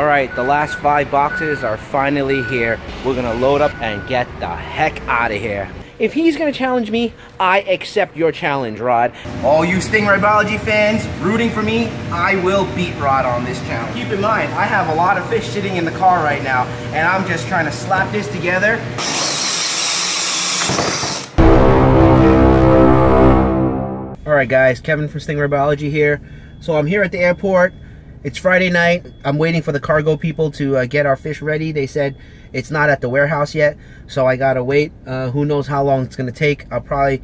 All right, the last five boxes are finally here. We're gonna load up and get the heck out of here. If he's gonna challenge me, I accept your challenge, Rod. All you Stingray Biology fans rooting for me, I will beat Rod on this challenge. Keep in mind, I have a lot of fish sitting in the car right now, and I'm just trying to slap this together. All right, guys, Kevin from Stingray Biology here. So I'm here at the airport. It's Friday night. I'm waiting for the cargo people to uh, get our fish ready. They said it's not at the warehouse yet, so I gotta wait. Uh, who knows how long it's gonna take? I'll probably,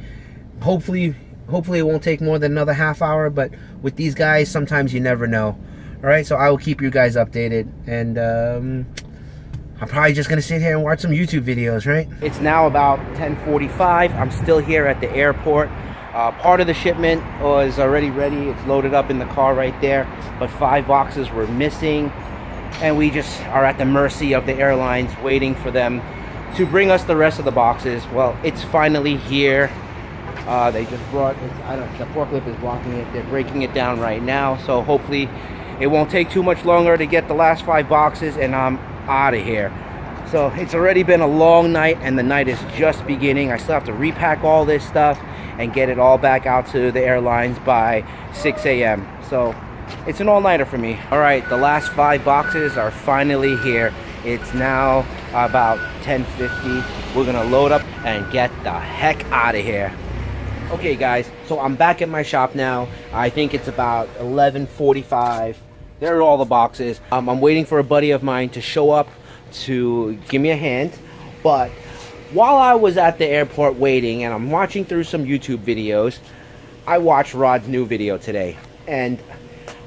hopefully, hopefully it won't take more than another half hour. But with these guys, sometimes you never know. All right, so I will keep you guys updated, and um, I'm probably just gonna sit here and watch some YouTube videos, right? It's now about 10:45. I'm still here at the airport. Uh, part of the shipment was already ready. It's loaded up in the car right there, but five boxes were missing. And we just are at the mercy of the airlines waiting for them to bring us the rest of the boxes. Well, it's finally here. Uh, they just brought, I don't the forklift is blocking it. They're breaking it down right now. So hopefully it won't take too much longer to get the last five boxes and I'm out of here. So it's already been a long night and the night is just beginning. I still have to repack all this stuff and get it all back out to the airlines by 6 a.m. So it's an all-nighter for me. All right, the last five boxes are finally here. It's now about 10.50. We're gonna load up and get the heck out of here. Okay guys, so I'm back at my shop now. I think it's about 11.45. There are all the boxes. Um, I'm waiting for a buddy of mine to show up to give me a hand. But while I was at the airport waiting and I'm watching through some YouTube videos, I watched Rod's new video today. And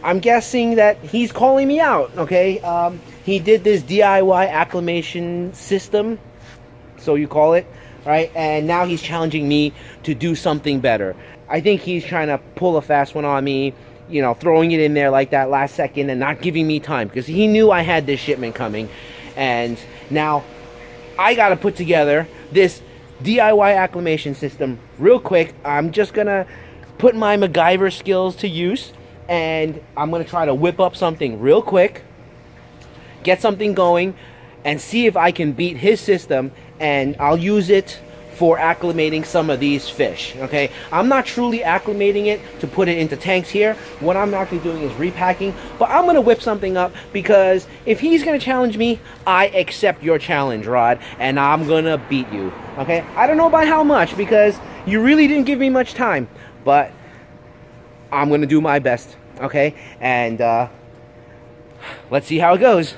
I'm guessing that he's calling me out, okay? Um, he did this DIY acclimation system, so you call it, right? And now he's challenging me to do something better. I think he's trying to pull a fast one on me, you know, throwing it in there like that last second and not giving me time because he knew I had this shipment coming. And now I got to put together this DIY acclimation system real quick. I'm just to put my MacGyver skills to use and I'm to try to whip up something real quick, get something going, and see if I can beat his system and I'll use it for acclimating some of these fish, okay? I'm not truly acclimating it to put it into tanks here. What I'm actually doing is repacking, but I'm gonna whip something up because if he's gonna challenge me, I accept your challenge, Rod, and I'm gonna beat you, okay? I don't know by how much because you really didn't give me much time, but I'm gonna do my best, okay? And uh, let's see how it goes.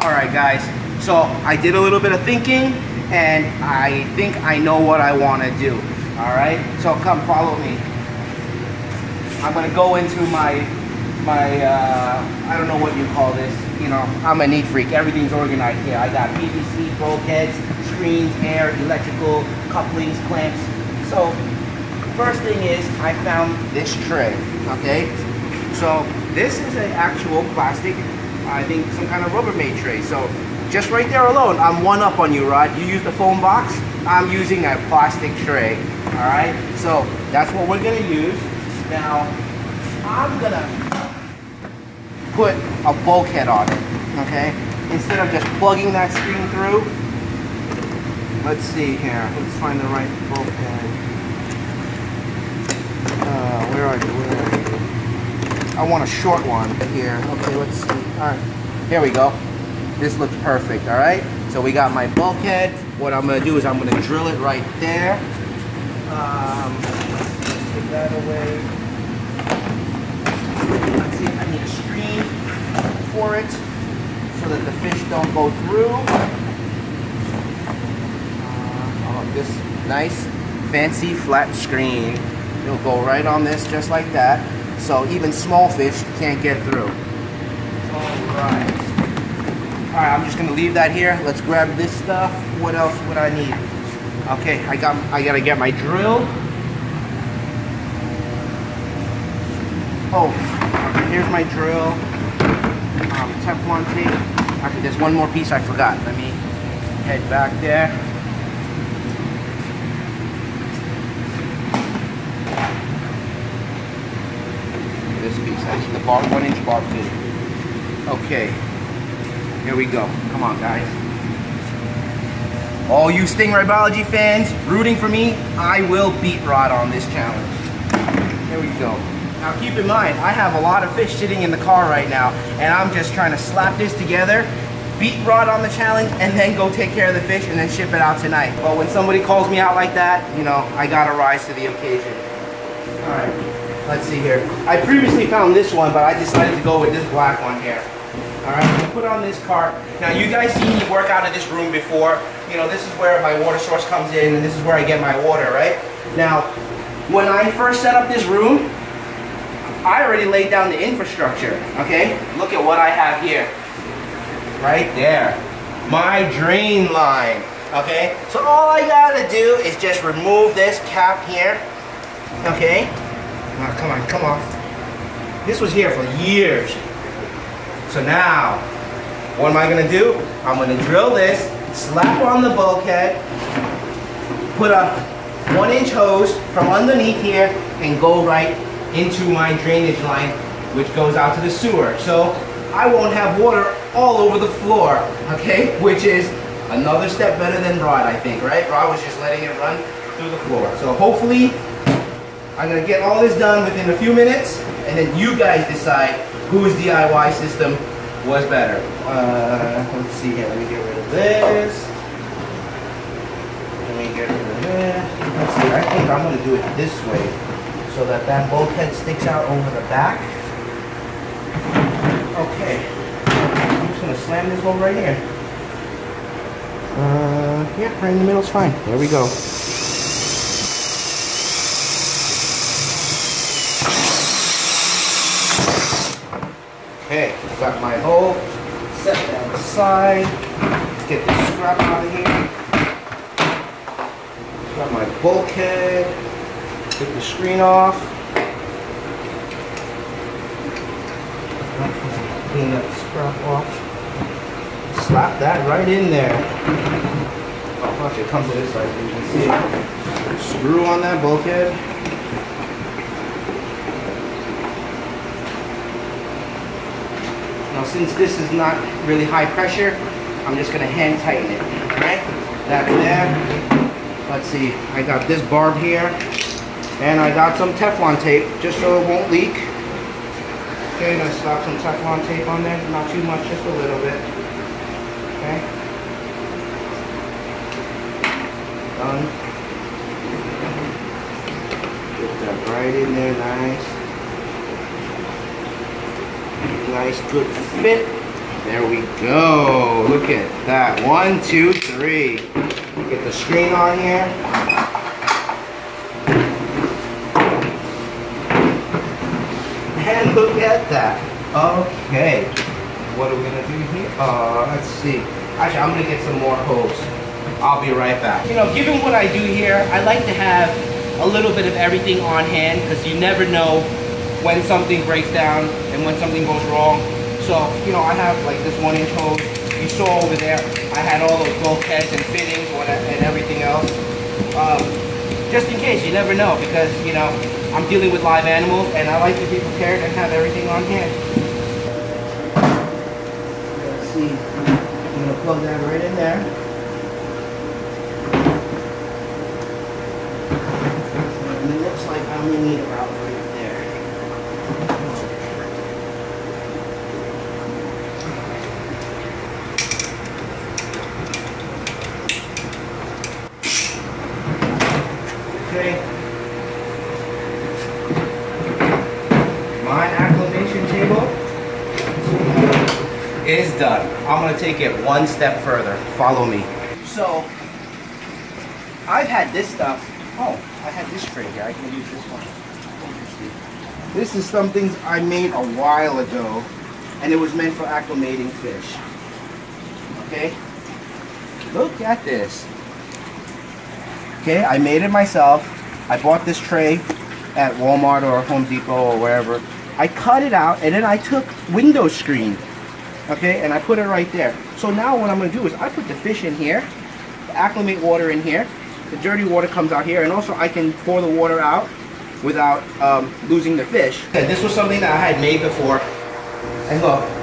All right, guys. So I did a little bit of thinking and I think I know what I want to do. All right, so come follow me. I'm gonna go into my my uh, I don't know what you call this. You know, I'm a neat freak. Everything's organized here. I got PVC bulkheads, screens, air, electrical couplings, clamps. So first thing is I found this tray. Okay, so this is an actual plastic. I think some kind of Rubbermaid tray. So just right there alone, I'm one up on you, Rod. You use the foam box, I'm using a plastic tray. All right, so that's what we're gonna use. Now, I'm gonna put a bulkhead on it, okay? Instead of just plugging that screen through, let's see here. Let's find the right bulkhead. Uh, where are you? Where are you? I want a short one here. Okay, let's see. All right, here we go. This looks perfect, all right? So we got my bulkhead. What I'm gonna do is I'm gonna drill it right there. Um, take that away. Let's see, I need a screen for it so that the fish don't go through. Uh, oh, this nice, fancy flat screen. It'll go right on this just like that. So even small fish can't get through. All right. All right, I'm just gonna leave that here. Let's grab this stuff. What else would I need? Okay, I got, I gotta get my drill. Oh, here's my drill. Um, Teflon tape. Actually, there's one more piece I forgot. Let me head back there. This piece, that's the barb, one inch barb fitting. Okay. Here we go. Come on, guys. All you Stingray Biology fans rooting for me, I will beat Rod on this challenge. Here we go. Now keep in mind, I have a lot of fish sitting in the car right now, and I'm just trying to slap this together, beat Rod on the challenge, and then go take care of the fish and then ship it out tonight. But when somebody calls me out like that, you know, I gotta rise to the occasion. All right, let's see here. I previously found this one, but I decided to go with this black one here. All right, gonna put on this cart. Now you guys see me work out of this room before. You know, this is where my water source comes in and this is where I get my water, right? Now, when I first set up this room, I already laid down the infrastructure, okay? Look at what I have here. Right there. My drain line, okay? So all I gotta do is just remove this cap here, okay? Oh, come on, come on. This was here for years. So now, what am I gonna do? I'm gonna drill this, slap on the bulkhead, put a one inch hose from underneath here and go right into my drainage line, which goes out to the sewer. So I won't have water all over the floor, okay? Which is another step better than Rod, I think, right? Rod was just letting it run through the floor. So hopefully, I'm gonna get all this done within a few minutes, and then you guys decide whose DIY system was better. Uh, let's see here, let me get rid of this. Let me get rid of this. Let's see, I think I'm gonna do it this way so that that bulkhead sticks out over the back. Okay, I'm just gonna slam this hole right here. Uh, yeah, right in the middle is fine. There we go. Okay, got my hole set down the side. Let's get this scrap out of here. Got my bulkhead. Take the screen off. Clean that scrap off. Slap that right in there. Oh, actually, it comes to this side so you can see it. Screw on that bulkhead. Since this is not really high pressure, I'm just gonna hand tighten it. Alright? That's there. Let's see, I got this barb here. And I got some Teflon tape just so it won't leak. Okay, gonna slap some Teflon tape on there. Not too much, just a little bit. Okay. Done. Get that right in there, nice. Nice, good fit. There we go. Look at that. One, two, three. Get the screen on here. And look at that. Okay. What are we going to do here? Uh, let's see. Actually, I'm going to get some more hose. I'll be right back. You know, given what I do here, I like to have a little bit of everything on hand because you never know when something breaks down and when something goes wrong. So, you know, I have like this one inch hose. You saw over there, I had all those bulkheads and fittings and everything else. Um, just in case, you never know because, you know, I'm dealing with live animals and I like to be prepared and have everything on hand. Let's see, I'm to plug that right in there. Looks like I only need about right there. Okay. is done. I'm gonna take it one step further. Follow me. So, I've had this stuff. Oh, I had this tray here. I can use this one. This is something I made a while ago, and it was meant for acclimating fish. Okay? Look at this. Okay, I made it myself. I bought this tray at Walmart or Home Depot or wherever. I cut it out and then I took window screen okay and I put it right there so now what I'm gonna do is I put the fish in here the acclimate water in here the dirty water comes out here and also I can pour the water out without um, losing the fish and this was something that I had made before and look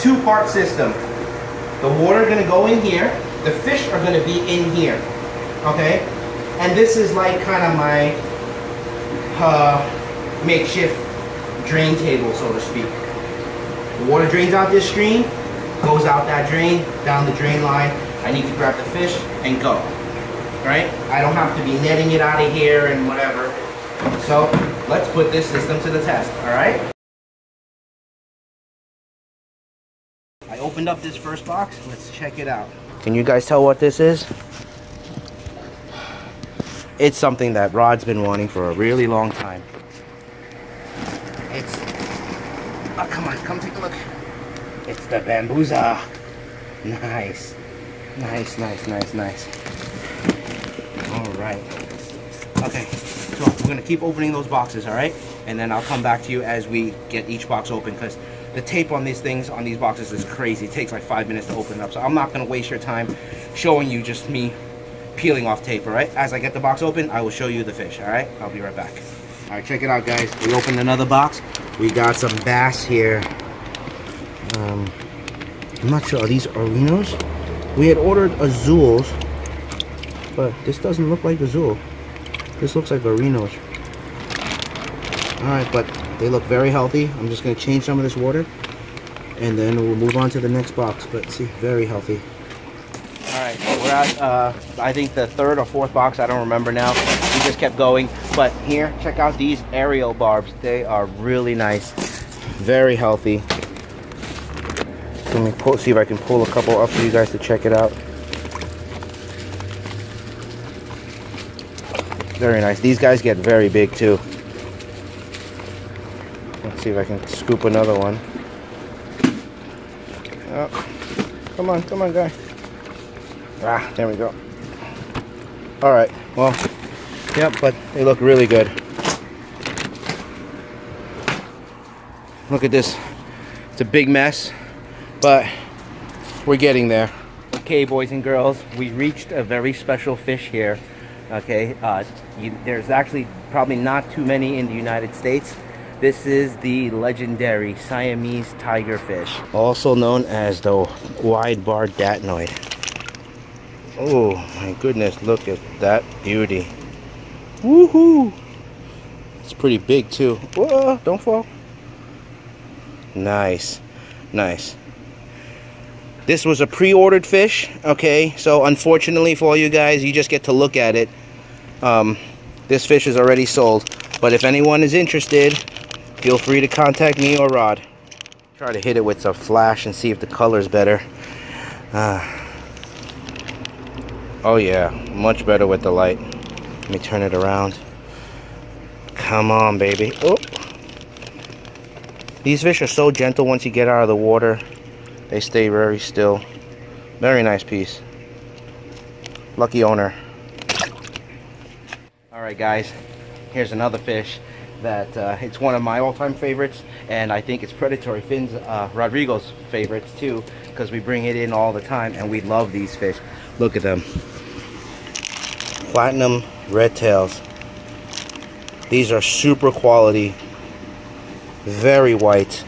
two-part system. The water gonna go in here. The fish are gonna be in here, okay? And this is like kind of my uh, makeshift drain table, so to speak. The water drains out this stream, goes out that drain, down the drain line. I need to grab the fish and go, right? I don't have to be netting it out of here and whatever. So let's put this system to the test, all right? I opened up this first box. Let's check it out. Can you guys tell what this is? It's something that Rod's been wanting for a really long time. It's... Oh, come on, come take a look. The Bambuza. Nice. Nice, nice, nice, nice. All right. Okay, so we're gonna keep opening those boxes, all right? And then I'll come back to you as we get each box open because the tape on these things, on these boxes is crazy. It takes like five minutes to open it up. So I'm not gonna waste your time showing you just me peeling off tape, all right? As I get the box open, I will show you the fish, all right? I'll be right back. All right, check it out, guys. We opened another box. We got some bass here. Um, I'm not sure, are these Arinos? We had ordered azules, but this doesn't look like azul. This looks like Arinos. Alright, but they look very healthy. I'm just going to change some of this water, and then we'll move on to the next box. But see, very healthy. Alright, we're at, uh, I think the third or fourth box, I don't remember now. We just kept going. But here, check out these aerial barbs. They are really nice. Very healthy. Let me pull, see if I can pull a couple up for you guys to check it out. Very nice. These guys get very big too. Let's see if I can scoop another one. Oh, come on, come on, guy. Ah, there we go. All right, well, yep, but they look really good. Look at this. It's a big mess but we're getting there. Okay, boys and girls, we reached a very special fish here. Okay, uh, you, there's actually probably not too many in the United States. This is the legendary Siamese tigerfish, also known as the wide-barred datnoid. Oh my goodness, look at that beauty. Woohoo! It's pretty big too. Whoa, don't fall. Nice, nice. This was a pre-ordered fish, okay? So unfortunately for all you guys, you just get to look at it. Um, this fish is already sold. But if anyone is interested, feel free to contact me or Rod. Try to hit it with a flash and see if the color is better. Uh, oh yeah, much better with the light. Let me turn it around. Come on, baby. Oh. These fish are so gentle once you get out of the water. They stay very still. Very nice piece. Lucky owner. Alright guys, here's another fish that uh, it's one of my all-time favorites and I think it's Predatory Fins uh, Rodrigo's favorites too because we bring it in all the time and we love these fish. Look at them. Platinum red tails. These are super quality, very white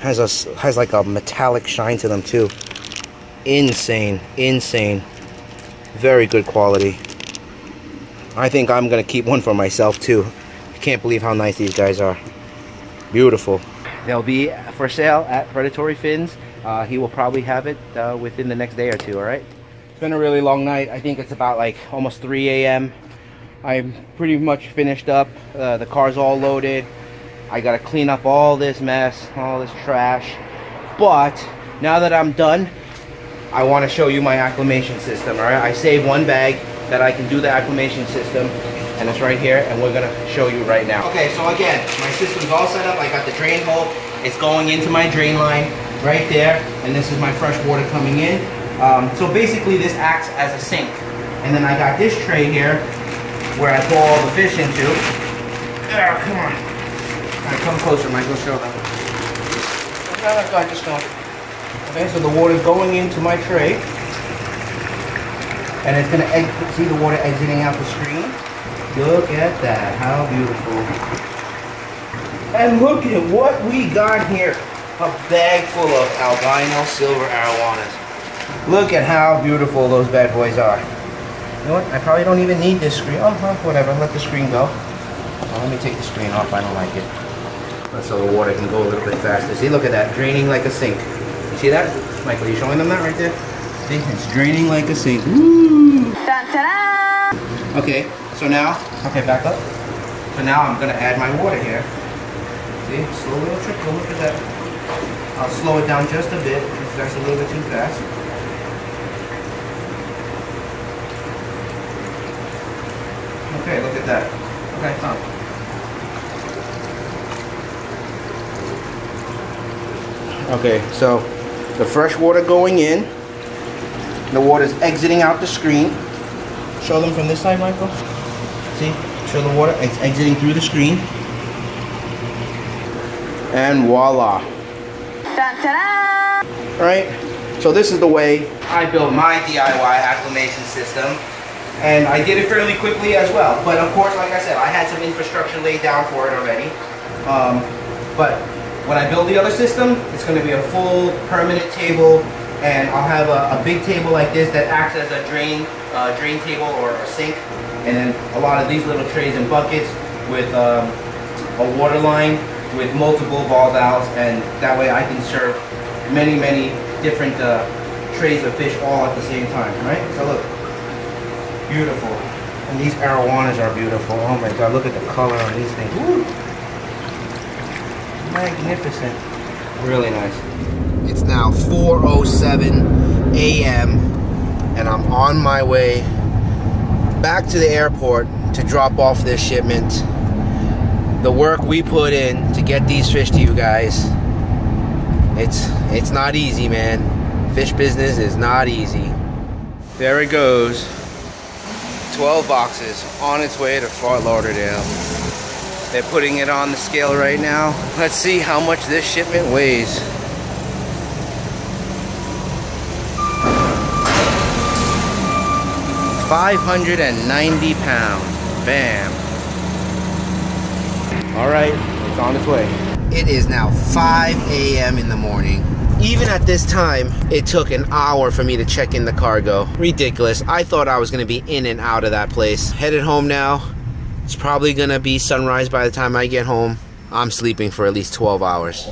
has a has like a metallic shine to them too. Insane insane. Very good quality. I think I'm gonna keep one for myself too. I can't believe how nice these guys are. Beautiful. They'll be for sale at Predatory Fins. Uh, he will probably have it uh, within the next day or two all right it's been a really long night. I think it's about like almost 3 a.m. I'm pretty much finished up. Uh, the car's all loaded I gotta clean up all this mess, all this trash. But now that I'm done, I want to show you my acclimation system, all right? I saved one bag that I can do the acclimation system, and it's right here, and we're gonna show you right now. Okay, so again, my system's all set up. I got the drain hole. It's going into my drain line right there, and this is my fresh water coming in. Um, so basically, this acts as a sink. And then I got this tray here where I pour all the fish into. Oh, come on. Come closer, Michael. Show them. Just. Okay, so the water's going into my tray. And it's going to see the water exiting out the screen. Look at that. How beautiful. And look at what we got here. a bag full of albino silver arowanas. Look at how beautiful those bad boys are. You know what? I probably don't even need this screen. Oh, whatever. Let the screen go. Well, let me take the screen off. I don't like it. So the water can go a little bit faster. See, look at that. Draining like a sink. You see that? Michael, are you showing them that right there? See, it's draining like a sink. Woo! Okay, so now, okay, back up. So now I'm gonna add my water here. See, slow little trickle, oh, look at that. I'll slow it down just a bit, because that's a little bit too fast. Okay, look at that. Okay. Okay, so the fresh water going in, the water's exiting out the screen. Show them from this side, Michael. See, show the water, it's exiting through the screen. And voila. Dun, ta -da! Right? So this is the way I built my DIY acclimation system. And I did it fairly quickly as well. But of course, like I said, I had some infrastructure laid down for it already. Um, but when I build the other system, it's going to be a full permanent table and I'll have a, a big table like this that acts as a drain, uh, drain table or a sink. And then a lot of these little trays and buckets with um, a water line with multiple ball valves and that way I can serve many, many different uh, trays of fish all at the same time, right? So look, beautiful. And these arowanas are beautiful. Oh my God, look at the color on these things. Magnificent. Really nice. It's now 4.07 a.m. and I'm on my way back to the airport to drop off this shipment. The work we put in to get these fish to you guys, it's it's not easy, man. Fish business is not easy. There it goes. 12 boxes on its way to Fort Lauderdale. They're putting it on the scale right now. Let's see how much this shipment weighs. Five hundred and ninety pounds. Bam. All right, it's on its way. It is now 5 a.m. in the morning. Even at this time, it took an hour for me to check in the cargo. Ridiculous. I thought I was gonna be in and out of that place. Headed home now. It's probably gonna be sunrise by the time I get home. I'm sleeping for at least 12 hours.